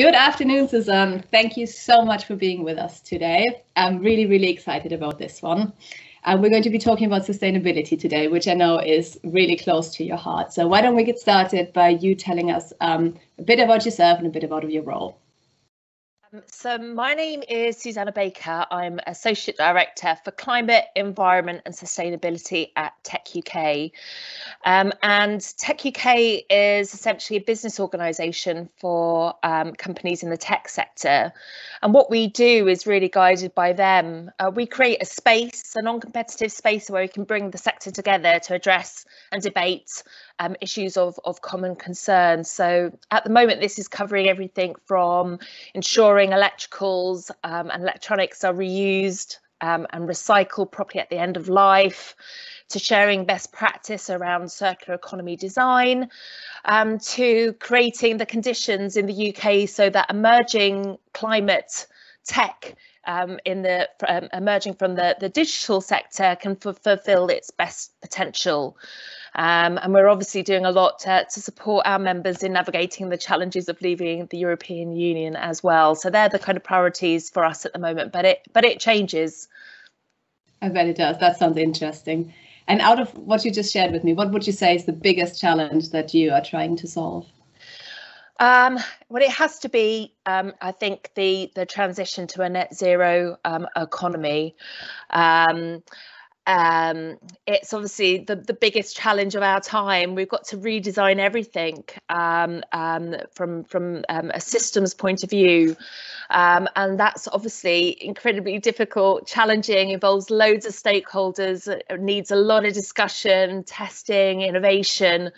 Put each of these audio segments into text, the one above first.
Good afternoon, Susanne. Thank you so much for being with us today. I'm really, really excited about this one. Uh, we're going to be talking about sustainability today, which I know is really close to your heart. So why don't we get started by you telling us um, a bit about yourself and a bit about your role. Um, so my name is Susanna Baker. I'm Associate Director for Climate, Environment and Sustainability at Tech UK. Um, and Tech UK is essentially a business organisation for um, companies in the tech sector. And what we do is really guided by them. Uh, we create a space, a non-competitive space where we can bring the sector together to address and debate um, issues of, of common concern. So at the moment, this is covering everything from ensuring electricals um, and electronics are reused um, and recycled properly at the end of life, to sharing best practice around circular economy design, um, to creating the conditions in the UK so that emerging climate tech um, in the um, emerging from the, the digital sector can fulfill its best potential. Um, and we're obviously doing a lot to, to, support our members in navigating the challenges of leaving the European Union as well. So they're the kind of priorities for us at the moment, but it but it changes. I bet it does. That sounds interesting. And out of what you just shared with me, what would you say is the biggest challenge that you are trying to solve? Um, well, it has to be, um, I think, the the transition to a net zero um, economy. Um, um, it's obviously the, the biggest challenge of our time. We've got to redesign everything um, from from a systems point of view, and that's obviously incredibly difficult, challenging. Involves loads of stakeholders, needs a lot of discussion, testing, innovation.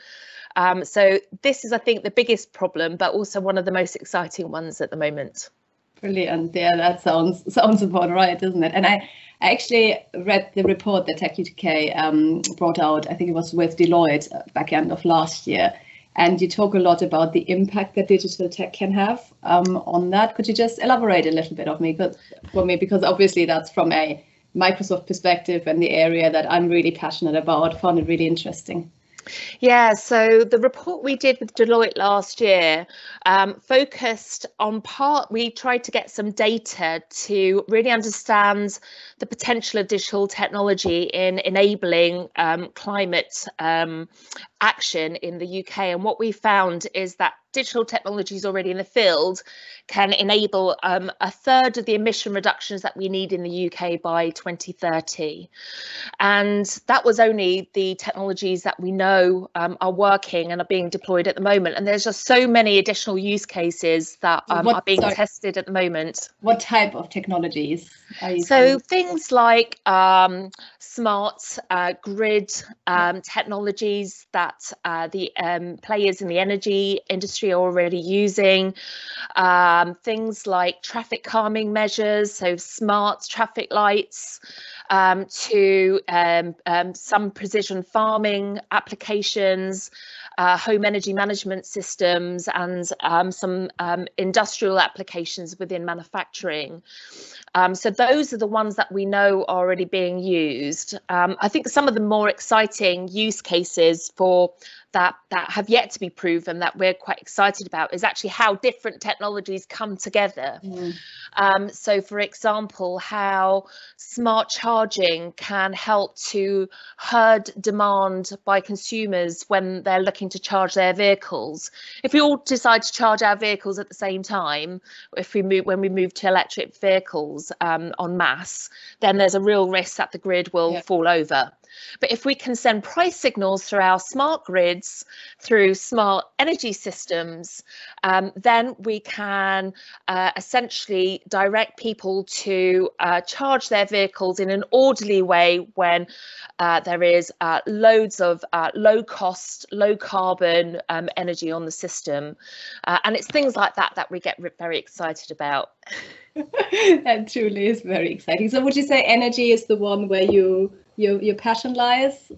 Um, so this is, I think, the biggest problem, but also one of the most exciting ones at the moment. Brilliant. Yeah, that sounds sounds about right, doesn't it? And I, I actually read the report that Tech UK um, brought out. I think it was with Deloitte back end of last year. And you talk a lot about the impact that digital tech can have um, on that. Could you just elaborate a little bit of me, for me, because obviously that's from a Microsoft perspective and the area that I'm really passionate about. Found it really interesting. Yeah, so the report we did with Deloitte last year um, focused on part, we tried to get some data to really understand the potential of digital technology in enabling um, climate um, action in the UK. And what we found is that digital technologies already in the field can enable um, a third of the emission reductions that we need in the UK by 2030. And that was only the technologies that we know um, are working and are being deployed at the moment. And there's just so many additional use cases that um, what, are being sorry, tested at the moment. What type of technologies are you So things like um, smart uh, grid um, technologies that uh, the um, players in the energy industry industry are already using. Um, things like traffic calming measures, so smart traffic lights, um, to um, um some precision farming applications, uh, home energy management systems, and um, some um, industrial applications within manufacturing. Um, so those are the ones that we know are already being used. Um, I think some of the more exciting use cases for that that have yet to be proven that we're quite excited about is actually how different technologies come together. Mm. Um, so, for example, how smart charging can help to herd demand by consumers when they're looking to charge their vehicles. If we all decide to charge our vehicles at the same time, if we move when we move to electric vehicles um, en masse, then there's a real risk that the grid will fall over. But if we can send price signals through our smart grids, through smart energy systems, um, then we can uh, essentially direct people to uh, charge their vehicles in an orderly way when uh, there is uh, loads of uh, low cost, low carbon um, energy on the system. Uh, and it's things like that that we get very excited about. that truly is very exciting. So would you say energy is the one where you your, your passion lies?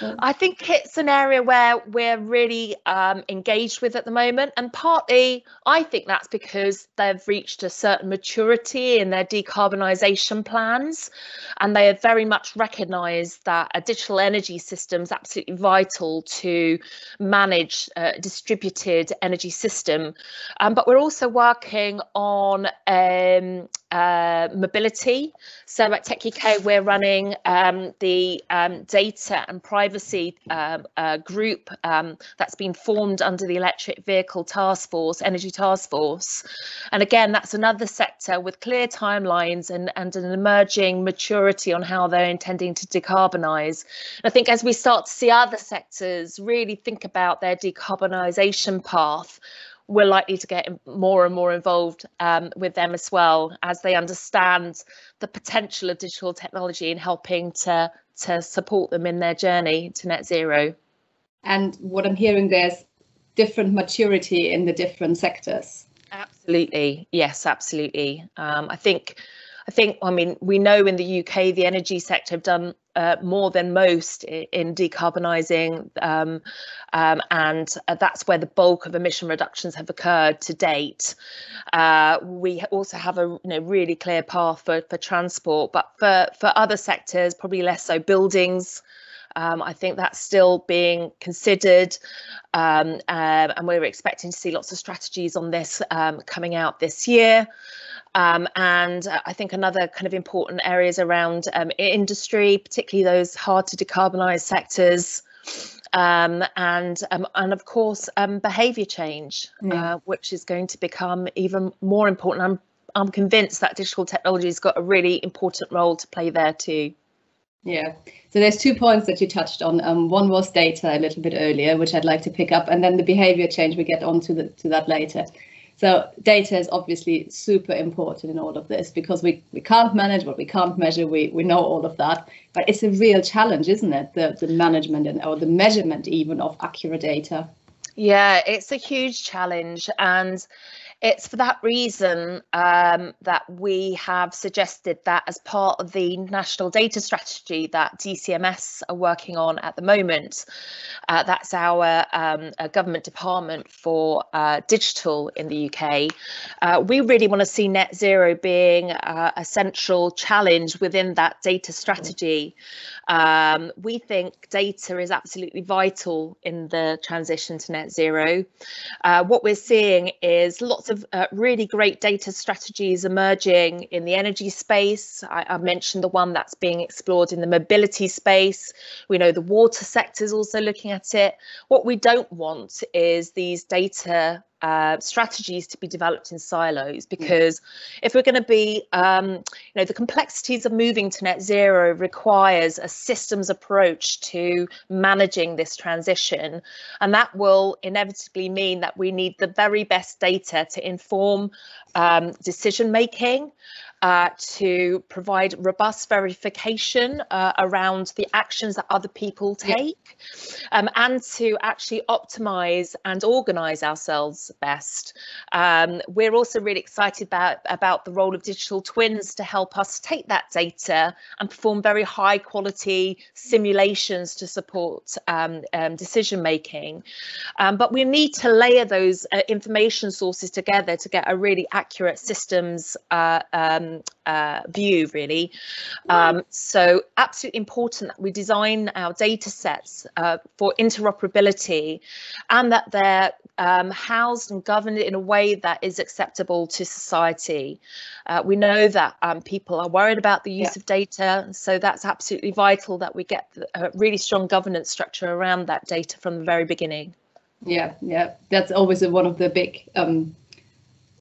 I think it's an area where we're really um, engaged with at the moment. And partly, I think that's because they've reached a certain maturity in their decarbonisation plans. And they have very much recognised that a digital energy system is absolutely vital to manage a distributed energy system. Um, but we're also working on um, uh, mobility. So at Tech UK, we're running um, the um, data and privacy um, uh, group um, that's been formed under the Electric Vehicle Task Force, Energy Task Force. And again, that's another sector with clear timelines and, and an emerging maturity on how they're intending to decarbonise. I think as we start to see other sectors really think about their decarbonisation path, we're likely to get more and more involved um, with them as well as they understand the potential of digital technology in helping to to support them in their journey to net zero. And what I'm hearing there's different maturity in the different sectors. Absolutely, yes, absolutely. Um, I think I think, I mean, we know in the UK the energy sector have done uh, more than most in, in decarbonising, um, um, and uh, that's where the bulk of emission reductions have occurred to date. Uh, we also have a you know, really clear path for, for transport, but for, for other sectors, probably less so buildings. Um, I think that's still being considered, um, um, and we're expecting to see lots of strategies on this um, coming out this year. Um, and uh, I think another kind of important areas around um, industry, particularly those hard to decarbonise sectors, um, and um, and of course um, behaviour change, yeah. uh, which is going to become even more important. I'm I'm convinced that digital technology has got a really important role to play there too. Yeah, so there's two points that you touched on. Um, one was data a little bit earlier, which I'd like to pick up, and then the behavior change. We get onto the, to that later. So data is obviously super important in all of this because we, we can't manage what we can't measure. We, we know all of that, but it's a real challenge, isn't it? The, the management and or the measurement even of accurate data. Yeah, it's a huge challenge. And it's for that reason um, that we have suggested that as part of the national data strategy that DCMS are working on at the moment, uh, that's our um, government department for uh, digital in the UK. Uh, we really want to see net zero being uh, a central challenge within that data strategy. Um, we think data is absolutely vital in the transition to net zero. Uh, what we're seeing is lots of uh, really great data strategies emerging in the energy space. I, I, mentioned the one that's being explored in the mobility space. We know the water sector is also looking at it. What we don't want is these data uh, strategies to be developed in silos because if we're going to be, um, you know, the complexities of moving to net zero requires a systems approach to managing this transition. And that will inevitably mean that we need the very best data to inform um, decision making uh, to provide robust verification uh, around the actions that other people take um, and to actually optimize and organize ourselves best. Um, we're also really excited about, about the role of digital twins to help us take that data and perform very high quality simulations to support um, um decision making. Um, but we need to layer those uh, information sources together to get a really accurate systems uh, um, uh, view, really. Um, so absolutely important that we design our data sets uh, for interoperability and that they're um, housed and governed in a way that is acceptable to society. Uh, we know that um, people are worried about the use yeah. of data, so that's absolutely vital that we get a really strong governance structure around that data from the very beginning. Yeah, yeah, that's always one of the big um,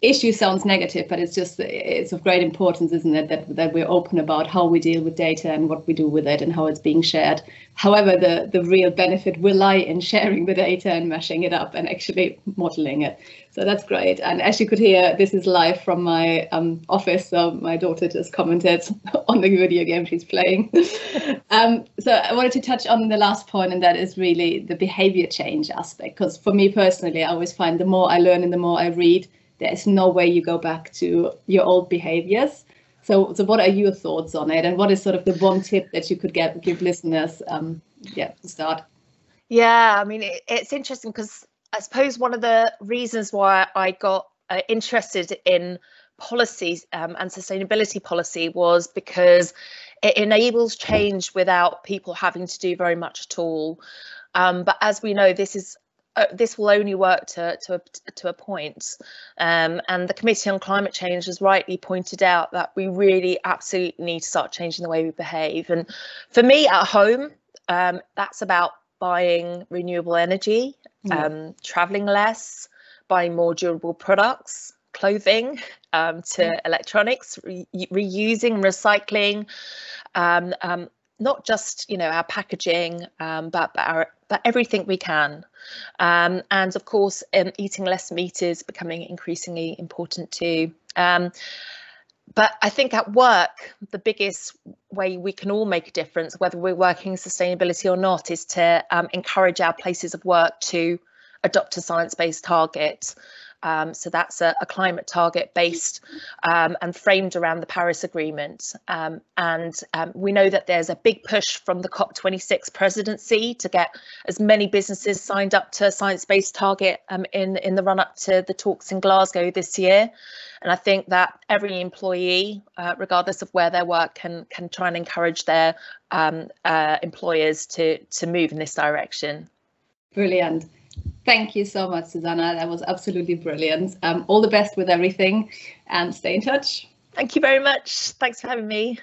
issue sounds negative, but it's just it's of great importance, isn't it, that that we're open about how we deal with data and what we do with it and how it's being shared. However, the the real benefit will lie in sharing the data and mashing it up and actually modeling it. So that's great. And as you could hear, this is live from my um, office. So my daughter just commented on the video game she's playing. um, so I wanted to touch on the last point, and that is really the behavior change aspect. Because for me personally, I always find the more I learn and the more I read, there's no way you go back to your old behaviors. So, so what are your thoughts on it, and what is sort of the one tip that you could get give listeners? Um, yeah, to start. Yeah, I mean, it, it's interesting because I suppose one of the reasons why I got uh, interested in policies um, and sustainability policy was because it enables change without people having to do very much at all. Um, but as we know, this is uh, this will only work to to a, to a point. Um, and the Committee on Climate Change has rightly pointed out that we really absolutely need to start changing the way we behave. And for me at home, um, that's about buying renewable energy, um, traveling less, buying more durable products, clothing, um, to electronics, re reusing, recycling, um, um, not just you know our packaging, um, but but, our, but everything we can. Um, and of course, um, eating less meat is becoming increasingly important too. but I think at work, the biggest way we can all make a difference, whether we're working in sustainability or not, is to encourage our places of work to adopt a science-based target. Um, so that's a, a, climate target based um, and framed around the Paris Agreement. Um, and um, we know that there's a big push from the COP26 presidency to get as many businesses signed up to a science-based target um, in, in the run up to the talks in Glasgow this year. And I think that every employee, uh, regardless of where they work, can can try and encourage their um, uh, employers to to move in this direction. Brilliant. Thank you so much, Susanna. That was absolutely brilliant. Um, all the best with everything and stay in touch. Thank you very much. Thanks for having me.